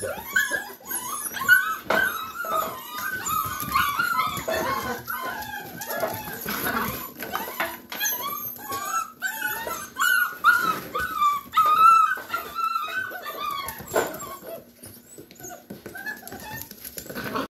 But